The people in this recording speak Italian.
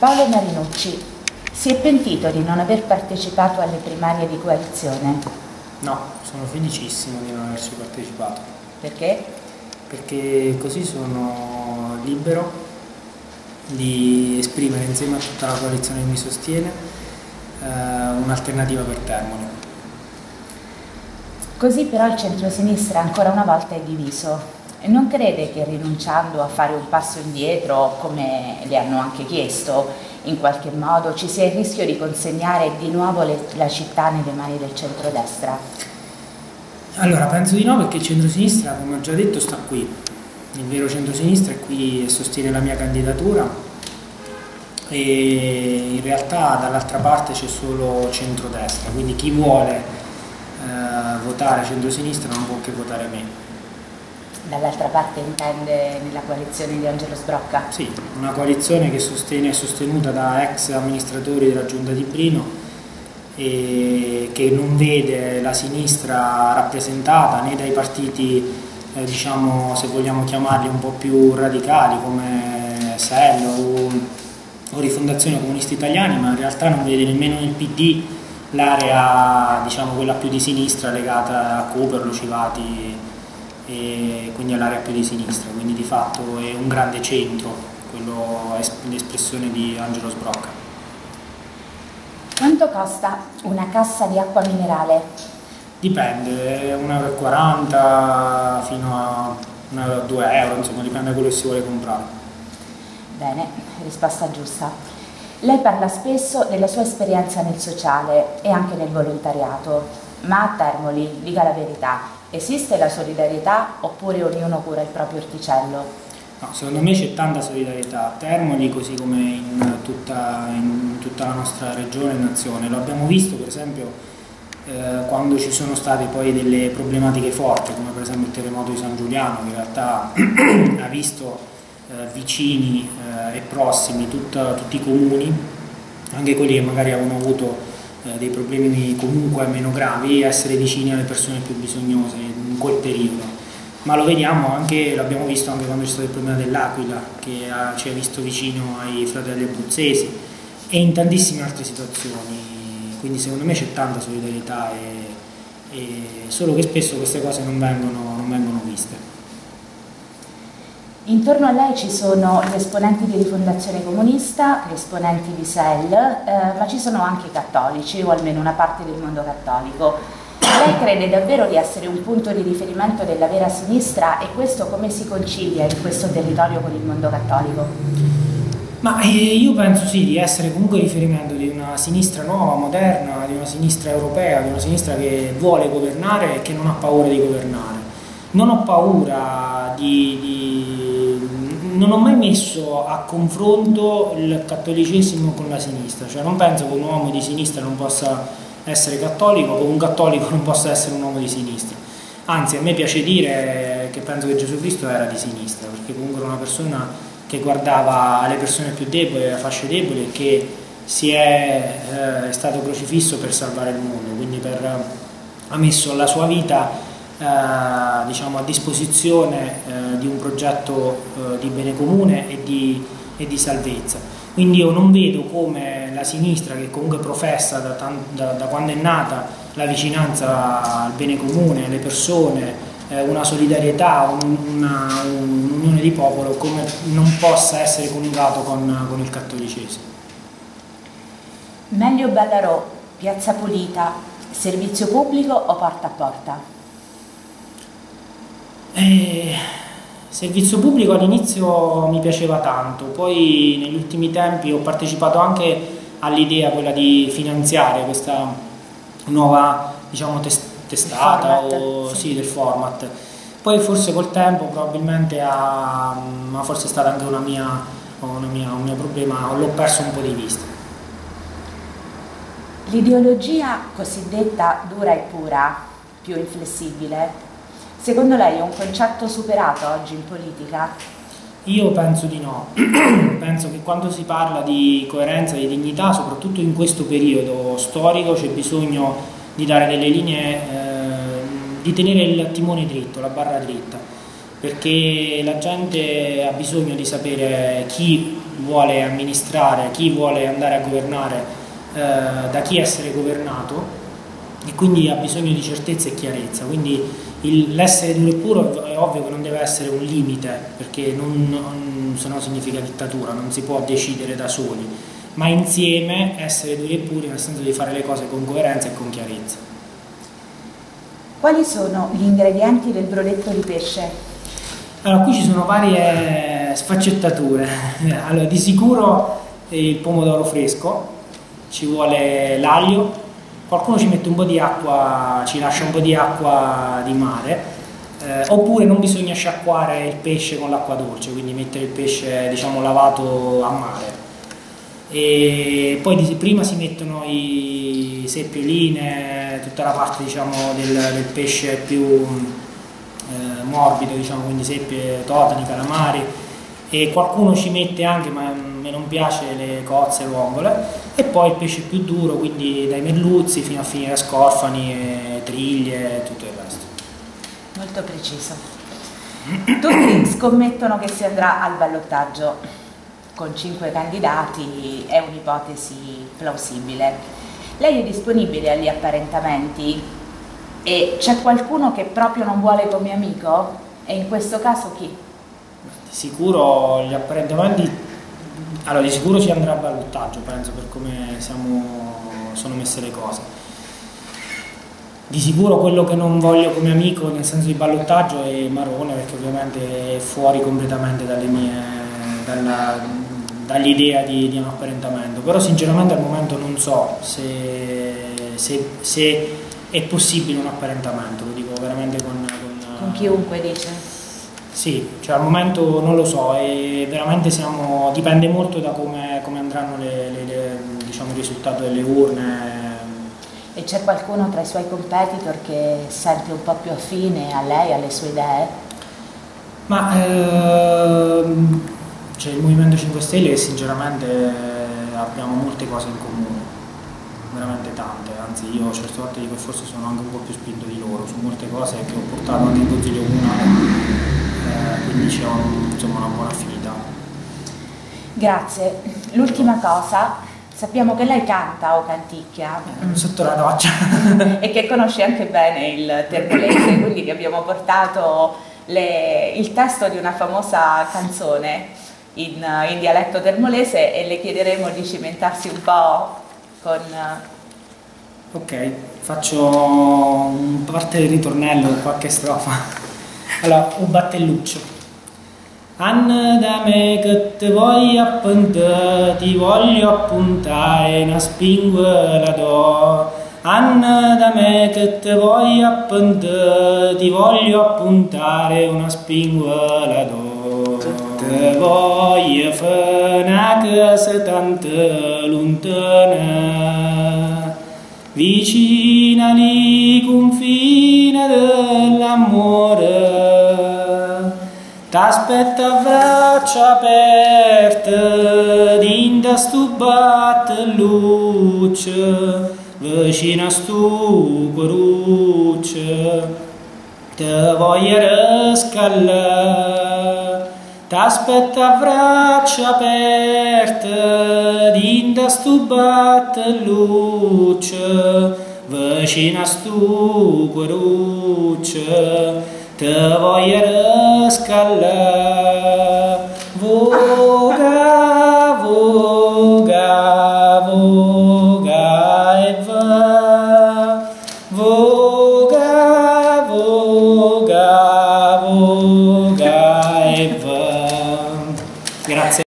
Paolo Marinucci, si è pentito di non aver partecipato alle primarie di coalizione? No, sono felicissimo di non averci partecipato. Perché? Perché così sono libero di esprimere insieme a tutta la coalizione che mi sostiene eh, un'alternativa per Termoli. Così però il centro-sinistra ancora una volta è diviso. Non crede che rinunciando a fare un passo indietro, come le hanno anche chiesto, in qualche modo ci sia il rischio di consegnare di nuovo le, la città nelle mani del centrodestra? Allora, penso di no perché il centro-sinistra, come ho già detto, sta qui. Il vero centro-sinistra è qui e sostiene la mia candidatura e in realtà dall'altra parte c'è solo centrodestra, quindi chi vuole eh, votare centro-sinistra non può che votare me. Dall'altra parte intende nella coalizione di Angelo Sbrocca? Sì, una coalizione che sostiene, è sostenuta da ex amministratori della Giunta di Brino e che non vede la sinistra rappresentata né dai partiti, eh, diciamo, se vogliamo chiamarli un po' più radicali come SEL o, o Rifondazione Comunisti Italiani, ma in realtà non vede nemmeno nel PD l'area, diciamo, quella più di sinistra legata a Cooper, Civati e quindi all'area più di sinistra, quindi di fatto è un grande centro, quello è l'espressione di Angelo Sbrocca. Quanto costa una cassa di acqua minerale? Dipende, 1,40 euro fino a 2 euro, insomma dipende da quello che si vuole comprare. Bene, risposta giusta. Lei parla spesso della sua esperienza nel sociale e anche nel volontariato, ma a Termoli, dica la verità, Esiste la solidarietà oppure ognuno cura il proprio orticello? No, secondo me c'è tanta solidarietà a Termoli così come in tutta, in tutta la nostra regione e nazione. Lo abbiamo visto per esempio eh, quando ci sono state poi delle problematiche forti come per esempio il terremoto di San Giuliano che in realtà ha visto eh, vicini eh, e prossimi tutta, tutti i comuni, anche quelli che magari avevano avuto eh, dei problemi comunque meno gravi, essere vicini alle persone più bisognose in quel periodo. Ma lo vediamo anche, l'abbiamo visto anche quando c'è stato il problema dell'Aquila, che ha, ci ha visto vicino ai fratelli abruzzesi e in tantissime altre situazioni. Quindi secondo me c'è tanta solidarietà e, e solo che spesso queste cose non vengono, non vengono viste. Intorno a lei ci sono gli esponenti di Rifondazione Comunista, gli esponenti di SEL, eh, ma ci sono anche i cattolici, o almeno una parte del mondo cattolico. Lei crede davvero di essere un punto di riferimento della vera sinistra e questo come si concilia in questo territorio con il mondo cattolico? Ma eh, io penso sì, di essere comunque riferimento di una sinistra nuova, moderna, di una sinistra europea, di una sinistra che vuole governare e che non ha paura di governare. Non ho paura di, di non ho mai messo a confronto il cattolicesimo con la sinistra, cioè non penso che un uomo di sinistra non possa essere cattolico o un cattolico non possa essere un uomo di sinistra. Anzi, a me piace dire che penso che Gesù Cristo era di sinistra, perché comunque era una persona che guardava alle persone più deboli, alle fasce deboli e che si è, eh, è stato crocifisso per salvare il mondo, quindi per, ha messo la sua vita eh, diciamo, a disposizione eh, di un progetto eh, di bene comune e di, e di, salvezza. Quindi io non vedo come la sinistra, che comunque professa da, da, da quando è nata la vicinanza al bene comune, alle persone, eh, una solidarietà, un, un'unione di popolo, come non possa essere coniugato con, con il cattolicesimo. Meglio Ballarò, Piazza Pulita, servizio pubblico o porta a porta? Eh, servizio pubblico all'inizio mi piaceva tanto, poi negli ultimi tempi ho partecipato anche all'idea quella di finanziare questa nuova diciamo, tes testata o, sì, del format. Poi forse col tempo probabilmente ha, ma forse è stata anche una mia, una mia, un mio problema, l'ho perso un po' di vista. L'ideologia cosiddetta dura e pura, più inflessibile, Secondo lei è un concetto superato oggi in politica? Io penso di no, penso che quando si parla di coerenza, di dignità, soprattutto in questo periodo storico c'è bisogno di dare delle linee, eh, di tenere il timone dritto, la barra dritta. perché la gente ha bisogno di sapere chi vuole amministrare, chi vuole andare a governare, eh, da chi essere governato e quindi ha bisogno di certezza e chiarezza. Quindi il, l'essere duro e puro è ovvio che non deve essere un limite, perché non, non, se no significa dittatura, non si può decidere da soli, ma insieme essere duri e puri nel senso di fare le cose con coerenza e con chiarezza. Quali sono gli ingredienti del brodetto di pesce? Allora, qui ci sono varie sfaccettature. Allora, di sicuro il pomodoro fresco, ci vuole l'aglio, qualcuno ci mette un po' di acqua, ci lascia un po' di acqua di mare, eh, oppure non bisogna sciacquare il pesce con l'acqua dolce, quindi mettere il pesce diciamo lavato a mare. E poi prima si mettono i seppioline, tutta la parte diciamo, del, del pesce più eh, morbido, diciamo, quindi seppie, totani, calamari e qualcuno ci mette anche, ma me non piace, le cozze, le vongole e poi il pesce più duro, quindi dai merluzzi fino a finire a scorfani, e triglie e tutto il resto. Molto preciso. Tutti scommettono che si andrà al ballottaggio con cinque candidati, è un'ipotesi plausibile. Lei è disponibile agli apparentamenti e c'è qualcuno che proprio non vuole come amico? E in questo caso chi? Di sicuro gli apparentamenti allora di sicuro ci andrà a ballottaggio penso per come siamo, sono messe le cose. Di sicuro quello che non voglio come amico nel senso di ballottaggio è Marone perché ovviamente è fuori completamente dall'idea di, di, un apparentamento. Però sinceramente al momento non so se, se, se è possibile un apparentamento lo dico veramente con, con, con chiunque dice sì, cioè al momento non lo so e veramente siamo, dipende molto da come, come andranno le, le, le, diciamo, il risultato delle urne. E c'è qualcuno tra i suoi competitor che sente un po' più affine a lei, alle sue idee? Ma ehm, c'è il Movimento 5 Stelle e sinceramente abbiamo molte cose in comune, veramente tante, anzi io certe volte dico che forse sono anche un po' più spinto di loro su molte cose che ho portato anche in consiglio comunale eh, quindi c'è un, insomma, una buona affinità. Grazie. L'ultima cosa, sappiamo che lei canta o canticchia. Eh, sotto la doccia. e che conosce anche bene il terbolese, quindi che abbiamo portato le, il testo di una famosa canzone in, in, dialetto termolese e le chiederemo di cimentarsi un po' con... Ok, faccio un parte del ritornello, qualche strofa. Allora, un battelluccio. Anna da me che ti voglio appuntare, ti voglio appuntare, una spingola do. Anna da me che ti voglio appuntare, ti voglio appuntare, una spingola do. Ti voglio fare una casa tanto lontana, vicina ai confini dell'amore. T'aspetta a braccia aperte, dinda stu battelluccio, vicino a stu curuccio, te voglio scallare. T'aspetta a braccia aperte, dinda stu battelluccio, vicino a stu curuccio, te voglio scalare